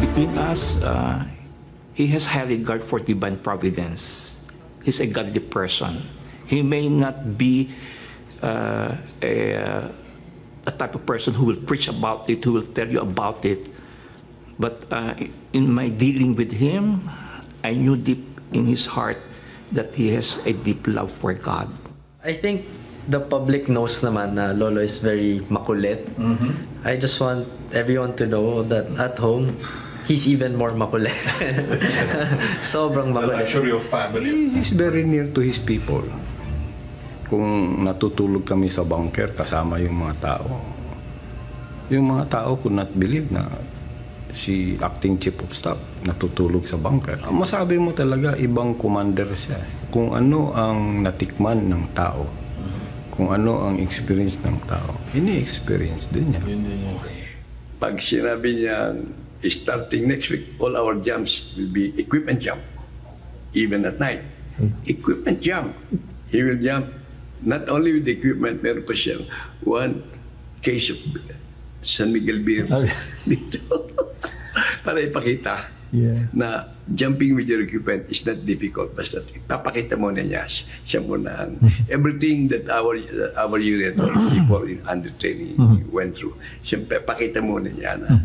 Between us, uh, he has high regard for divine providence. He's a godly person. He may not be uh, a, a type of person who will preach about it, who will tell you about it. But uh, in my dealing with him, I knew deep in his heart that he has a deep love for God. I think the public knows naman na Lolo is very makulit. I just want everyone to know that at home, he's even more makulit. Sobrang The makulit. luxury of family. He- He's very near to his people. Kung natutulog kami sa bunker, kasama yung mga tao. Yung mga tao could not believe na si acting chief of staff natutulog sa bunker. Masabi mo talaga, ibang commander siya. Kung ano ang natikman ng tao, kung ano ang experience ng tao, ini-experience din niya. Pag sinabi niya, starting next week, all our jumps will be equipment jump. Even at night. Equipment jump. He will jump not only with the equipment, meron pa siyang one case of San Miguel beer dito. Para ipakita na jumping with your equipment is not difficult. Basta ipapakita mo na niya. Siya muna ang everything that our our unit or people in under training went through. Siyempre, pakita mo na niya na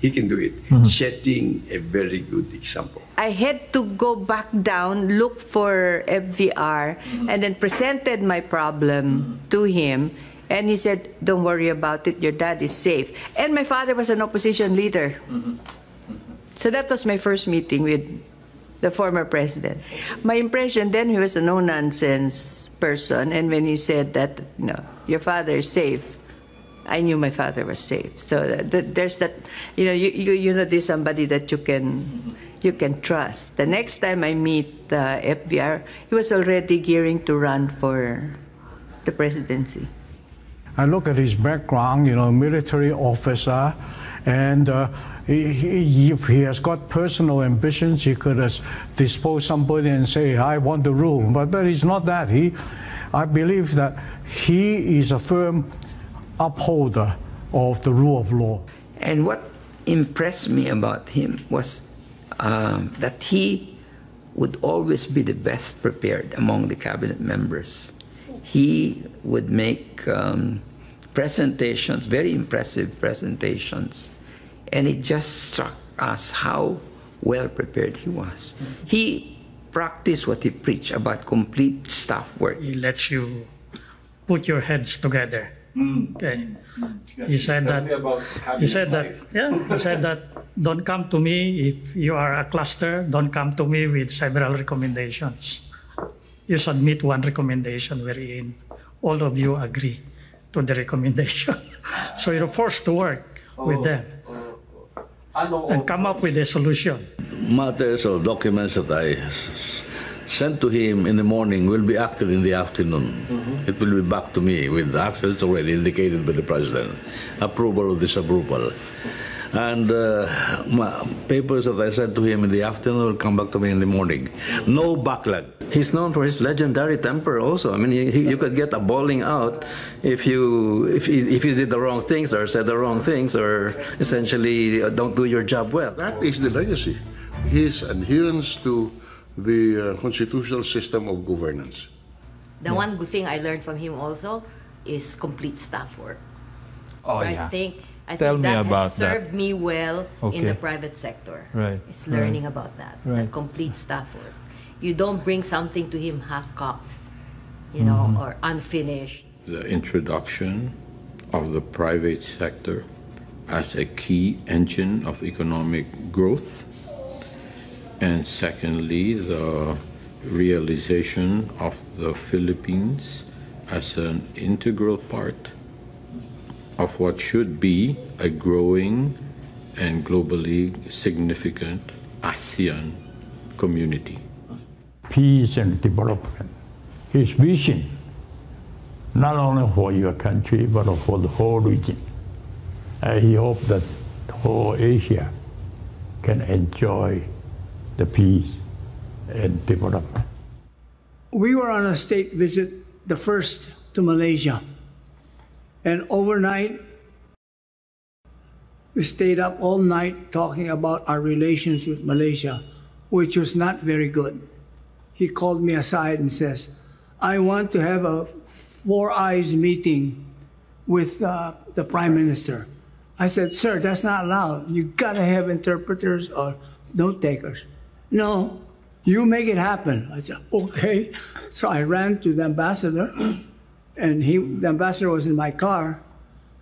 he can do it. Setting a very good example. I had to go back down, look for FVR, and then presented my problem to him. And he said, Don't worry about it, your dad is safe. And my father was an opposition leader. So that was my first meeting with the former president. My impression then, he was a no nonsense person. And when he said that, you know, your father is safe, I knew my father was safe. So that, that- there's that, you know, you, you, you know, there's somebody that you can, you can trust. The next time I meet uh, FVR, he was already gearing to run for the presidency. I look at his background, you know, military officer, and uh, he, if he has got personal ambitions, he could uh, dispose somebody and say, I want to rule. But, but he's not that. He, I believe that he is a firm upholder of the rule of law. And what impressed me about him was um, that he would always be the best prepared among the cabinet members. He would make um, presentations, very impressive presentations, and it just struck us how well prepared he was. He practiced what he preached about complete staff work. He lets you put your heads together. Mm. Okay. Mm. Mm. He said that. me about He cabinet said that. Yeah. He said that. Don't come to me if you are a cluster. Don't come to me with several recommendations. You submit one recommendation wherein all of you agree to the recommendation. so you're forced to work with oh, them Ano and come up with a solution. matters or documents that I sent to him in the morning will be acted in the afternoon. Mm-hmm. It will be back to me with the actions already indicated by the president, approval or disapproval. And uh, ma- papers that I sent to him in the afternoon will come back to me in the morning. No backlog. He's known for his legendary temper also. I mean, he, he- you could get a bawling out if you, if, you- if you did the wrong things or said the wrong things or essentially uh, don't do your job well. That is the legacy. His adherence to the uh, constitutional system of governance. The one good thing I learned from him also is complete staff work. Oh, I yeah. think I Tell think me that about has that. served me well in the private sector. Right, It's learning right. about that. Right. That complete staff work. You don't bring something to him half cocked, you know, Mm-hmm. or unfinished. the introduction of the private sector as a key engine of economic growth, and secondly, the realization of the Philippines as an integral part of what should be a growing and globally significant ASEAN community. peace and development. His vision, not only for your country, but for the whole region. Uh, he hoped that the whole Asia can enjoy the peace and development. We were on a state visit the first to Malaysia. And overnight, we stayed up all night talking about our relations with Malaysia, which was not very good. He called me aside and says, I want to have a four eyes meeting with uh, the prime minister. I said, Sir, that's not allowed. You gotta have interpreters or note takers. No, you make it happen. I said, Okay. So I ran to the ambassador, and he, the ambassador was in my car.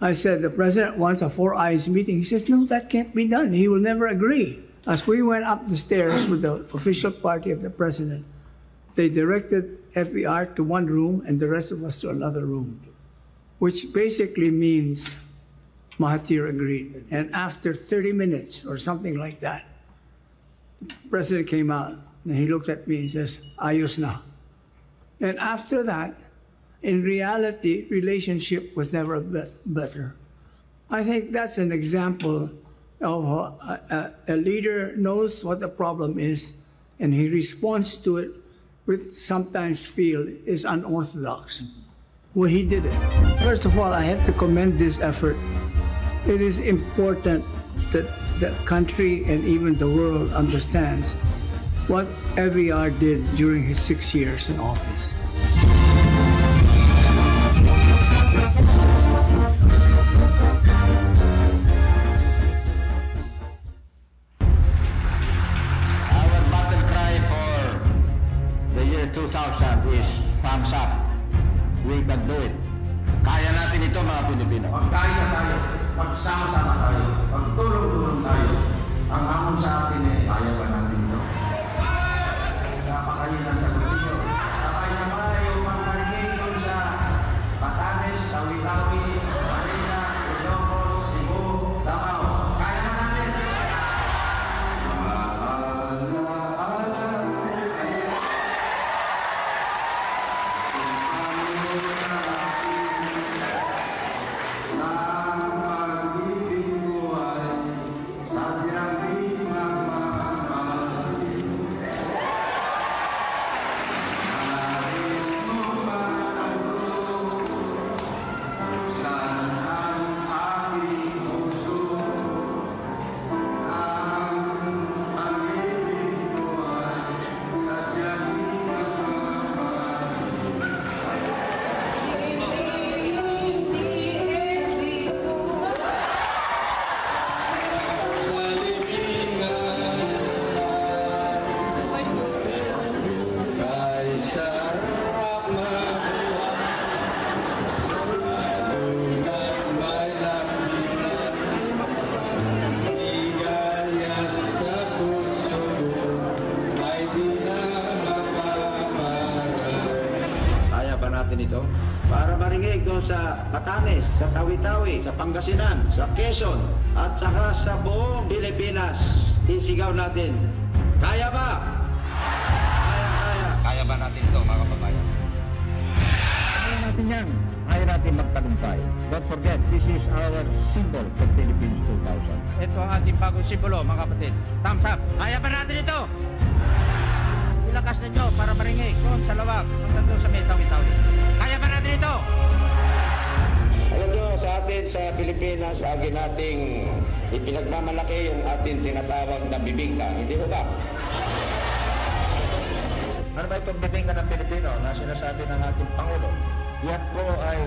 I said, The president wants a four eyes meeting. He says, No, that can't be done. He will never agree. As we went up the stairs with the official party of the president, they directed FVR to one room and the rest of us to another room, which basically means Mahathir agreed. And after 30 minutes or something like that, the president came out and he looked at me and says, Ayos na. And after that, in reality, relationship was never bet- better. I think that's an example of a, a, a leader knows what the problem is and he responds to it with sometimes feel is unorthodox. When he did it, first of all, I have to commend this effort. It is important that the country and even the world understands what FVR did during his six years in office. Ito mga Pilipino. Magkaisa tayo, magsama-sama tayo, magtulong-tulong tayo. Ang hamon sa atin eh, kaya ba natin ito? Para marinig doon sa Batanes, sa Tawi-Tawi, sa Pangasinan, sa Quezon, at saka sa buong Pilipinas, isigaw natin. Kaya ba? Kaya, kaya. Kaya ba natin ito, mga kababayan? Kaya natin yan. Kaya natin magtagumpay. Don't forget, this is our symbol for Philippines 2000. Ito ang ating bagong simbolo, mga kapatid. Thumbs up. Kaya ba natin ito? Ilakas ninyo para maringay doon sa lawag, hanggang doon sa may tawi-tawi. Kaya ba natin ito? Alam nyo, sa atin sa Pilipinas, lagi nating ipinagmamalaki yung ating tinatawag na bibingka. Hindi ba ba? Ano ba itong bibingka ng Pilipino na sinasabi ng ating Pangulo? Yan po ay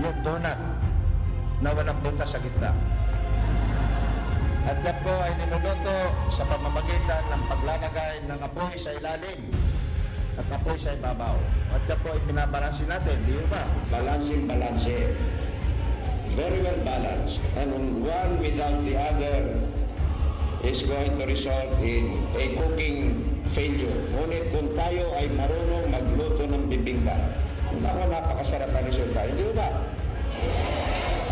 yung donut na walang butas sa gitna. At yan po ay niluluto sa pamamagitan ng paglalagay ng apoy sa ilalim at apoy sa ibabaw. At yan po ay binabalansin natin, di ba? Balancing, balanse. Very well balanced. And one without the other is going to result in a cooking failure. Ngunit kung tayo ay marunong magluto ng bibingka, naku, napakasarap ang resulta. Hindi ba?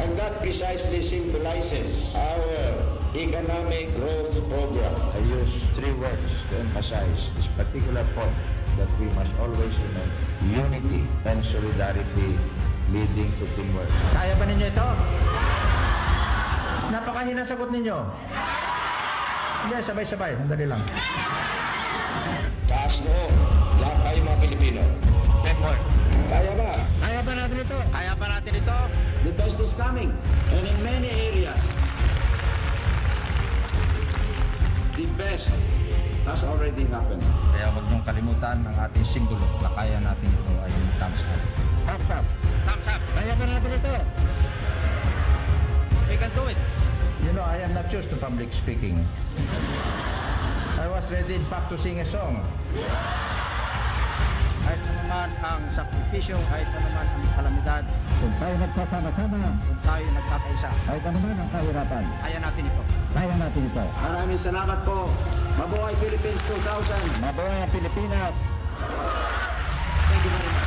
And that precisely symbolizes our economic growth program. I use three words to emphasize this particular point that we must always remain unity and solidarity leading to teamwork. Kaya ba ninyo ito? Napakahina sagot ninyo. Hindi, sabay-sabay. Sandali lang. Taas noo, lahat tayo mga Pilipino. Teamwork. Kaya ba? is this coming? And in many areas, the best has already happened. Kaya huwag niyong kalimutan ang ating singgulo na kaya natin ito ay yung thumbs up. Thumbs up! Thumbs up! Kaya ba natin ito? We can do it! You know, I am not used to public speaking. I was ready in fact to sing a song. Kahit na naman ang sakripisyo, kahit na naman ang kalamidad. Kung tayo nagkasama-sama. Kung tayo nagkakaisa. Kahit na naman ang kahirapan. Kaya natin ito. Kaya natin ito. Maraming salamat po. Mabuhay Philippines 2000. Mabuhay ang Pilipinas. Thank you very much.